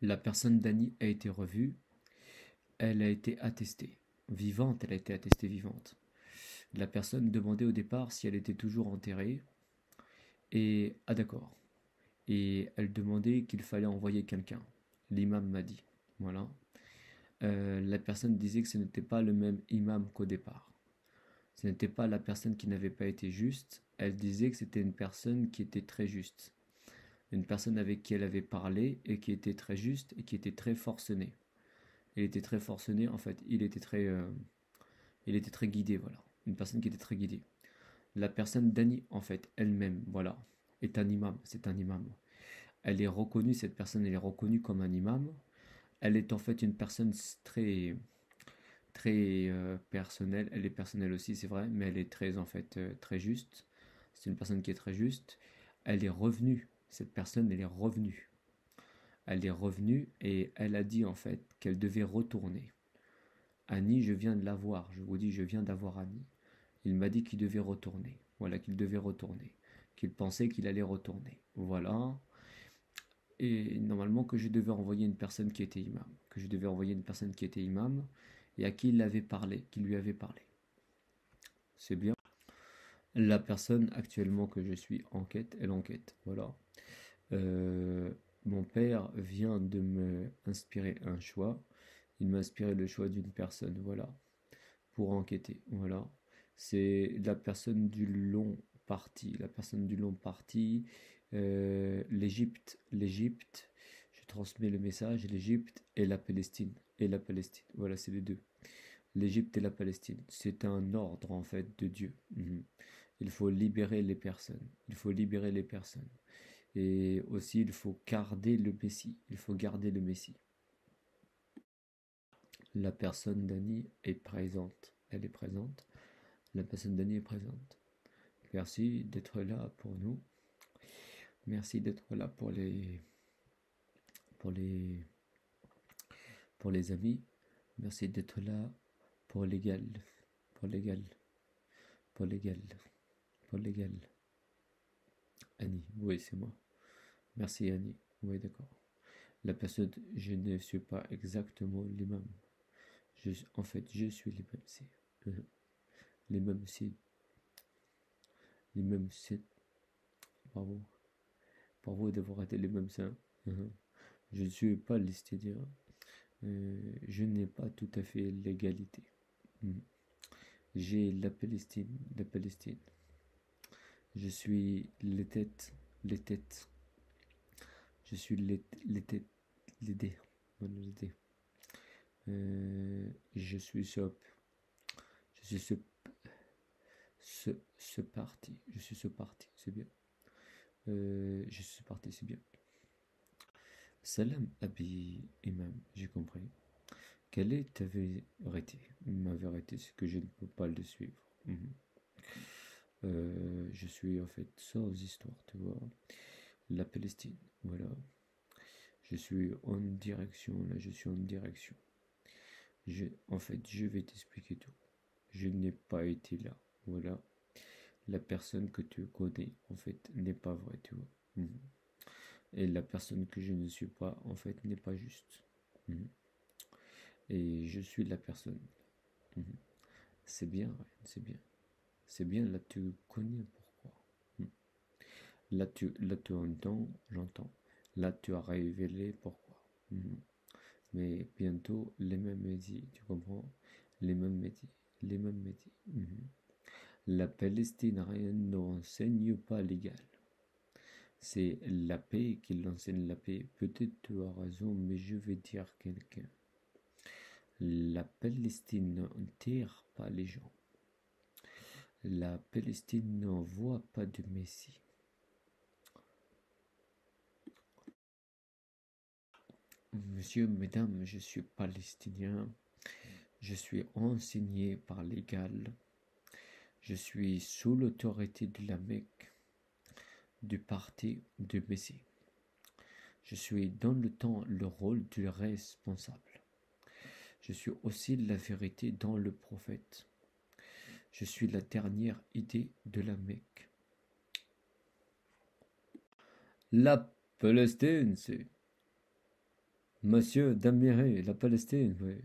La personne d'Annie a été revue, elle a été attestée. Vivante, elle a été attestée vivante. La personne demandait au départ si elle était toujours enterrée. Et, ah d'accord. Et elle demandait qu'il fallait envoyer quelqu'un. L'imam m'a dit. Voilà. Euh, la personne disait que ce n'était pas le même imam qu'au départ. Ce n'était pas la personne qui n'avait pas été juste. Elle disait que c'était une personne qui était très juste une personne avec qui elle avait parlé et qui était très juste et qui était très forcenée. Il était très forcené, en fait, il était très, euh, il était très guidé, voilà. Une personne qui était très guidée. La personne d'Annie, en fait, elle-même, voilà, est un imam, c'est un imam. Elle est reconnue, cette personne, elle est reconnue comme un imam. Elle est en fait une personne très, très euh, personnelle. Elle est personnelle aussi, c'est vrai, mais elle est très, en fait, euh, très juste. C'est une personne qui est très juste. Elle est revenue cette personne, elle est revenue. Elle est revenue et elle a dit en fait qu'elle devait retourner. Annie, je viens de la voir. Je vous dis, je viens d'avoir Annie. Il m'a dit qu'il devait retourner. Voilà, qu'il devait retourner. Qu'il pensait qu'il allait retourner. Voilà. Et normalement que je devais envoyer une personne qui était imam. Que je devais envoyer une personne qui était imam et à qui il avait parlé, qui lui avait parlé. C'est bien. La personne actuellement que je suis enquête, elle enquête. Voilà. Euh, mon père vient de me inspirer un choix. Il m'a inspiré le choix d'une personne, voilà, pour enquêter. Voilà. C'est la personne du long parti. La personne du long parti. Euh, L'Égypte. L'Égypte. Je transmets le message. L'Égypte et la Palestine. Et la Palestine. Voilà, c'est les deux. L'Égypte et la Palestine. C'est un ordre en fait de Dieu. Mhm. Il faut libérer les personnes. Il faut libérer les personnes. Et aussi, il faut garder le Messie. Il faut garder le Messie. La personne d'Annie est présente. Elle est présente. La personne d'Annie est présente. Merci d'être là pour nous. Merci d'être là pour les pour les pour les amis. Merci d'être là pour l'égal. Pour l'égal. Pour l'égal. Pour l'égal. Annie, oui, c'est moi. Merci Annie. Oui, d'accord. La personne, je ne suis pas exactement l'imam. Je, en fait, je suis l'imam. C'est euh, l'imam, c'est l'imam, c'est bravo. Bravo d'avoir été l'imam, ça. Uh-huh. Je ne suis pas l'istidien. Euh, je n'ai pas tout à fait l'égalité. Hmm. J'ai la Palestine, la Palestine. Je suis les têtes, les têtes. Je suis les, les têtes, les dés. Euh, je suis ce, je suis ce, ce, ce parti. Je suis ce parti, c'est bien. Euh, je suis parti, c'est bien. Salam Abi Imam, j'ai compris. Quelle est ta vérité? Ma vérité, c'est que je ne peux pas le suivre. Mhm. Euh, je suis en fait sans histoire, tu vois. La Palestine, voilà. Je suis en direction, là, je suis en direction. Je, en fait, je vais t'expliquer tout. Je n'ai pas été là, voilà. La personne que tu connais, en fait, n'est pas vraie, tu vois. Mhm. Et la personne que je ne suis pas, en fait, n'est pas juste. Mhm. Et je suis la personne. C'est bien, c'est bien. C'est bien, là tu connais pourquoi. Hmm. Là tu, là tu entends, j'entends. Là tu as révélé pourquoi. Hmm. Mais bientôt les mêmes médias, tu comprends? Les mêmes médias, les mêmes médias. Hmm. La Palestine rien n'enseigne pas l'égal. C'est la paix qui l'enseigne la paix. Peut-être tu as raison, mais je vais dire quelqu'un. La Palestine n'enterre pas les gens la Palestine n'envoie pas de Messie. Monsieur, mesdames, je suis palestinien. Je suis enseigné par l'égal. Je suis sous l'autorité de la Mecque, du parti de Messie. Je suis dans le temps le rôle du responsable. Je suis aussi la vérité dans le prophète. Je suis la dernière idée de la Mecque. La Palestine, c'est Monsieur Damiré, la Palestine, oui.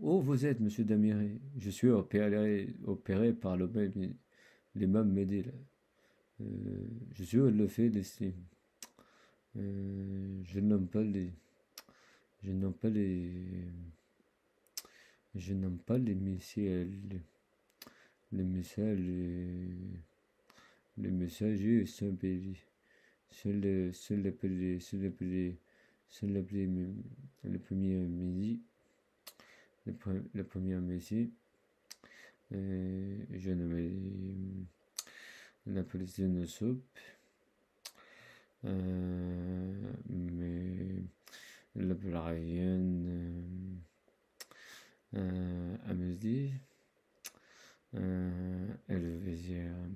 Où vous êtes, monsieur Damiré Je suis opéré, opéré par le même, l'imam Mehdi. Euh, je suis le fait d'estime. Euh, je n'aime pas les. Je n'aime pas les. Je n'aime pas les messieurs. Les, les messages. Les, les messagers sont C'est le, c'est le, c'est le, c'est le, le premier midi. Le, le premier midi. Euh, je nomme la Palestine soupe. Euh, mais la Bulgarienne euh, euh, à midi. Euh, elle faisait euh,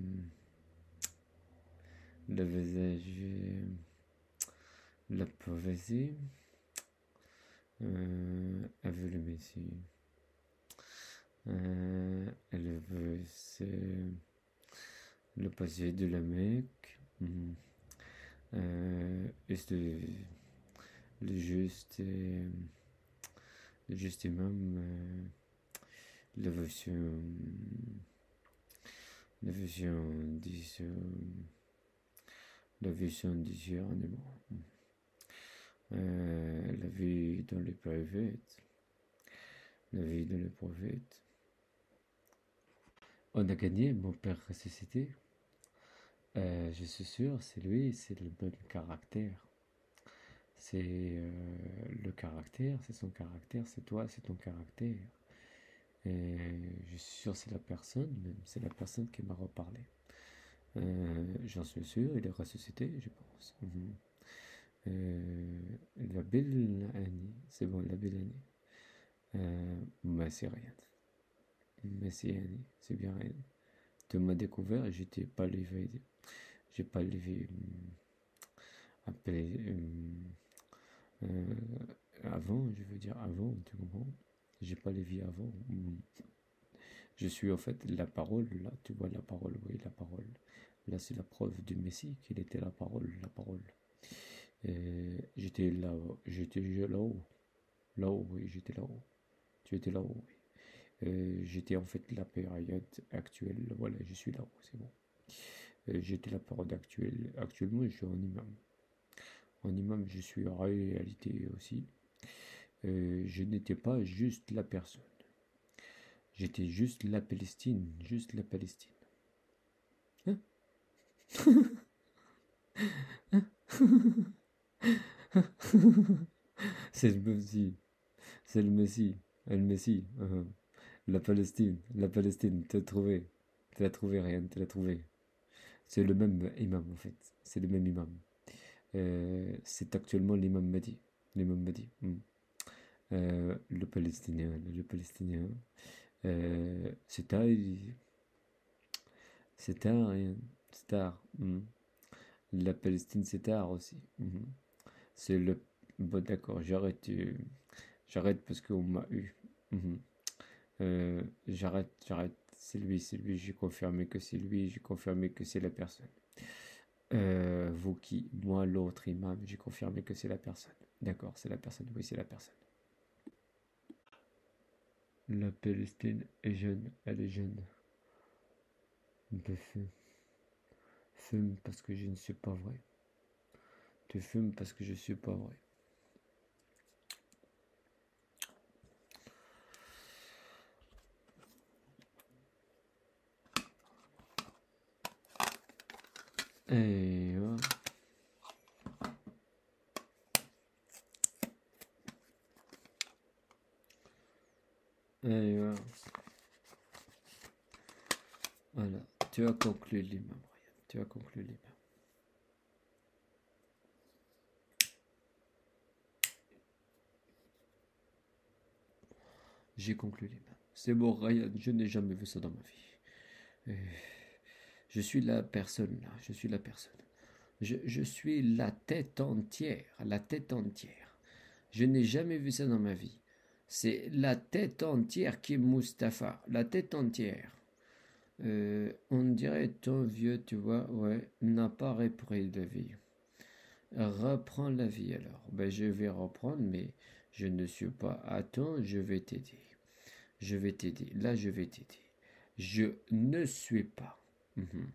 le visage la poésie euh, elle veut le messie euh, elle veut le passé de la Mecque mm. euh, le juste le juste imam euh, la version la version disons la version discernement euh, la vie dans les prophètes la vie dans les prophètes on a gagné mon père ressuscité. Euh, je suis sûr c'est lui c'est le bon caractère. C'est euh, le caractère c'est son caractère c'est toi c'est ton caractère je suis sûr c'est la personne même c'est la personne qui m'a reparlé. Euh, j'en suis sûr il est ressuscité je pense. Mhm. Euh, la belle année c'est bon la belle année mais c'est rien mais c'est c'est bien rien tu m'as découvert et j'étais pas levé. J'ai pas levé hum, hum, euh, avant je veux dire avant tu comprends? J'ai pas levé avant hum. je suis en fait la parole là tu vois la parole oui la parole. Là c'est la preuve du Messie qu'il était la parole la parole. J'étais là j'étais là-haut. Là-haut oui j'étais là-haut. Tu étais là-haut oui. J'étais en fait la période actuelle. Voilà je suis là-haut c'est bon. J'étais la période actuelle. Actuellement je suis en imam. En imam je suis en réalité aussi Euh, je n'étais pas juste la personne. J'étais juste la Palestine juste la Palestine. Hein? C'est le Messie. C'est le Messie. Le Messie. Uh-huh. la Palestine. La Palestine. T'as trouvé. T'as trouvé rien t'as trouvé. C'est le même imam en fait. C'est le même imam. Euh, c'est actuellement l'imam Mahdi. L'imam Mahdi. Hmm. Euh, le Palestinien le Palestinien euh, c'est tard c'est tard c'est tard hmm. la Palestine c'est tard aussi Mhm. c'est le bon d'accord j'arrête euh, j'arrête parce qu'on m'a eu Mhm. Euh, j'arrête j'arrête c'est lui c'est lui j'ai confirmé que c'est lui j'ai confirmé que c'est la personne vous qui moi l'autre imam j'ai confirmé que c'est la personne d'accord c'est la personne oui c'est la personne la Palestine est jeune, elle est jeune. De fume. Fume parce que je ne suis pas vrai. Tu fumes parce que je suis pas vrai. Et voilà. Tu as conclu l'imam Ryan. tu as conclu l'imam j'ai conclu l'imam c'est bon Ryan je n'ai jamais vu ça dans ma vie. Euh, je suis la personne là. Je suis la personne. Je, je suis la tête entière la tête entière. Je n'ai jamais vu ça dans ma vie. C'est la tête entière qui est Mustapha la tête entière Euh, on dirait ton vieux tu vois ouais n'a pas repris de vie Reprends la vie alors. Ben, je vais reprendre, mais je ne suis pas. Attends, je vais t'aider. Je vais t'aider. Là, je vais t'aider. Je ne suis pas. Mhm.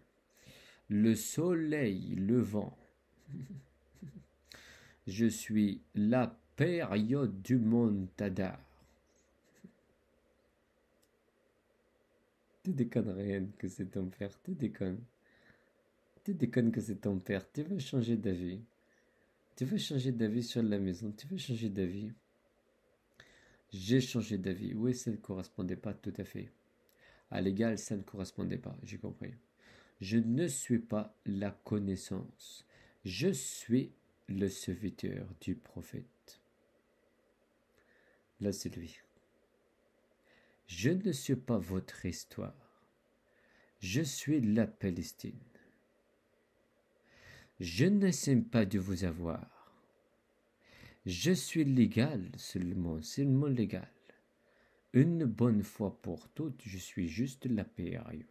Le soleil levant. Je suis la période du Montadar. Tu déconnes rien que c'est ton père, tu déconnes. Tu déconnes que c'est ton père, tu veux changer d'avis. Tu veux changer d'avis sur la maison, tu veux changer d'avis. J'ai changé d'avis. Oui, ça ne correspondait pas tout à fait. À l'égal, ça ne correspondait pas, j'ai compris. Je ne suis pas la connaissance. Je suis le serviteur du prophète. Là, c'est lui. Je ne suis pas votre histoire. Je suis la Palestine. Je n'essaie pas de vous avoir. Je suis légal seulement, seulement légal. Une bonne fois pour toutes, je suis juste la période.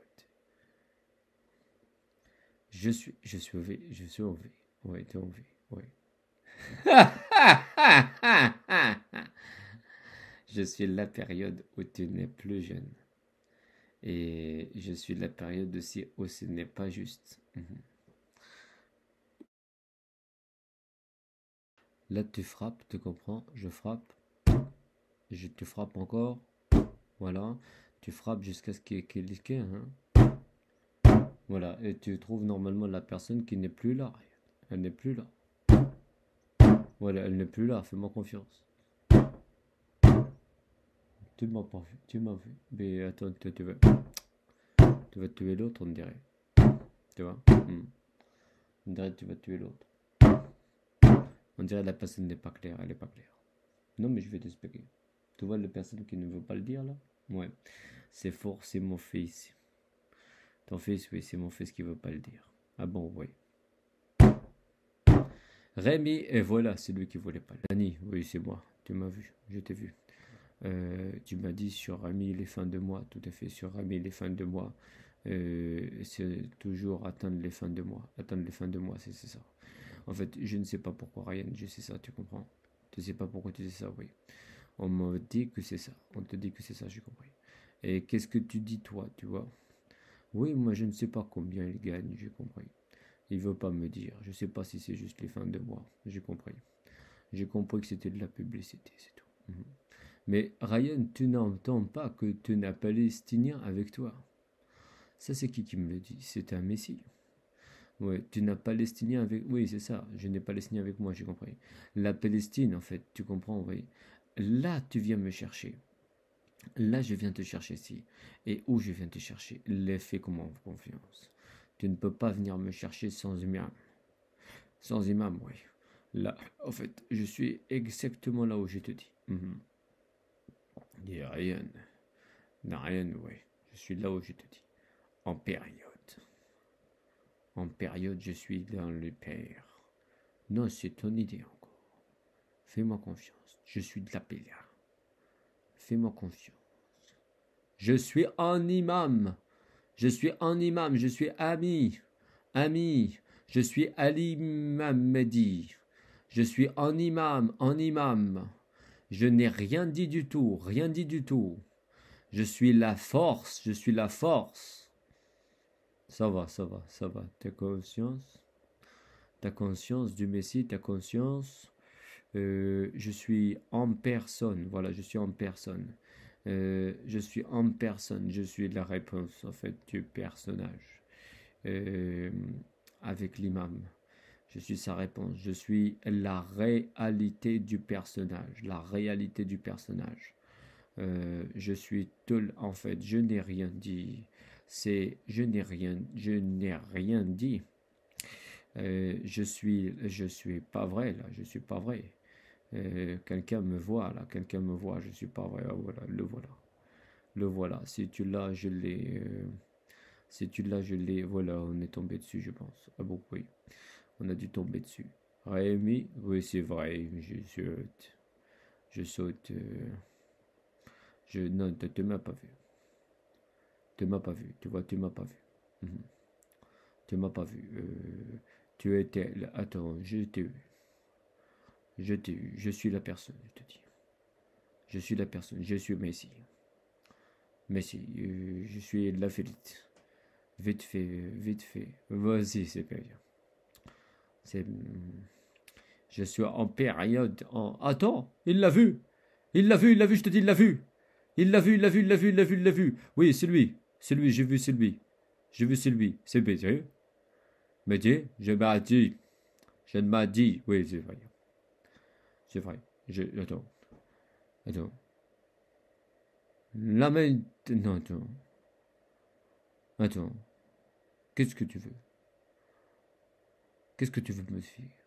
Je suis, je suis au je suis au Oui, tu es au oui. Je suis la période où tu n'es plus jeune. Et je suis la période aussi où ce n'est pas juste. Mhm. Là, tu frappes, tu comprends? Je frappe. Je te frappe encore. Voilà. Tu frappes jusqu'à ce qu'il y ait hein. Voilà. Et tu trouves normalement la personne qui n'est plus là. Elle n'est plus là. Voilà, elle n'est plus là. Fais-moi confiance. Tu m'as pas vu, tu m'as vu. Mais attends, tu, tu, vas, tu vas tuer l'autre, on dirait. Tu vois? Hmm. On dirait que tu vas tuer l'autre. On dirait que la personne n'est pas claire, elle n'est pas claire. Non, mais je vais t'expliquer. Tu vois la personne qui ne veut pas le dire là? Ouais. C'est c'est mon fils. Ton fils, oui, c'est mon fils qui veut pas le dire. Ah bon, oui. Rémi, et voilà, c'est lui qui voulait pas. Dani, oui, c'est moi. Tu m'as vu, je t'ai vu. Euh, tu m'as dit sur Ami les fins de mois, tout à fait, sur Ami les fins de mois, euh, c'est toujours atteindre les fins de mois. Atteindre les fins de mois, c'est ça. En fait, je ne sais pas pourquoi, Ryan, je sais ça, tu comprends Tu ne sais pas pourquoi tu sais ça, oui. On m'a dit que c'est ça. On te dit que c'est ça, j'ai compris. Et qu'est-ce que tu dis, toi, tu vois? Oui, moi, je ne sais pas combien il gagne, j'ai compris. Il veut pas me dire. Je ne sais pas si c'est juste les fins de mois. J'ai compris. J'ai compris que c'était de la publicité, c'est tout. Mhm. Mais Ryan, tu n'entends pas que tu n'as Palestinien avec toi. Ça, c'est qui qui me le dit? C'est un Messie. Oui, tu n'as Palestinien avec. Oui, c'est ça. Je n'ai Palestinien avec moi, j'ai compris. La Palestine, en fait, tu comprends, oui. Là, tu viens me chercher. Là, je viens te chercher ici. Et où je viens te chercher? L'effet comment confiance. Tu ne peux pas venir me chercher sans imam. Sans imam, oui. Là, en fait, je suis exactement là où je te dis. Mhm. A rien. Rien, oui. Je suis là où je te dis. En période. En période, je suis dans le père. Non, c'est ton idée encore. Fais-moi confiance. Je suis de la Pélia. Fais-moi confiance. Je suis un imam. Je suis un imam. Je suis ami. Ami. Je suis Ali Mamedi. Je suis un imam. Un imam. Je n'ai rien dit du tout, rien dit du tout. Je suis la force, je suis la force. Ça va, ça va, ça va. Ta conscience, ta conscience du Messie, ta conscience. Euh, je suis en personne, voilà, je suis en personne. Euh, je suis en personne, je suis la réponse en fait du personnage euh, avec l'imam. Je suis sa réponse. Je suis la réalité du personnage. La réalité du personnage. Euh, je suis tout. En fait, je n'ai rien dit. C'est. Je n'ai rien. Je n'ai rien dit. Euh, je suis. Je suis pas vrai là. Je suis pas vrai. Euh, quelqu'un me voit là. Quelqu'un me voit. Je suis pas vrai. Ah, voilà. Le voilà. Le voilà. Si tu l'as, je l'ai. si tu l'as, je l'ai. Voilà. On est tombé dessus, je pense. Ah bon, oui. On a dû tomber dessus. Rémi, oui, c'est vrai, je saute. Je saute. Euh, je, non, tu ne m'as pas vu. Tu m'as pas vu. Tu vois, tu m'as pas vu. Mhm. Tu m'as pas vu. Euh, Tu étais. Attends, je t'ai eu. Je t'ai eu. Je suis la personne, je te dis. Je suis la personne. Je suis Messi. Messi. Euh, je suis la félite. Vite fait, vite fait. Vas-y, c'est pas bien. C'est. Je suis en période. En... Attends, il l'a vu. Il l'a vu, il l'a vu, je te dis, il l'a vu. Il l'a vu, il l'a vu, il l'a vu, il l'a vu, il l'a vu. Oui, c'est lui. C'est lui, j'ai vu, c'est lui. J'ai vu, c'est lui. C'est. Mais dis, je m'ai dit. Je m'a dit. Oui, c'est vrai. C'est vrai. Je... Attends. Attends. La main. Non, attends. Attends. Qu'est-ce que tu veux? Qu'est-ce que tu veux me dire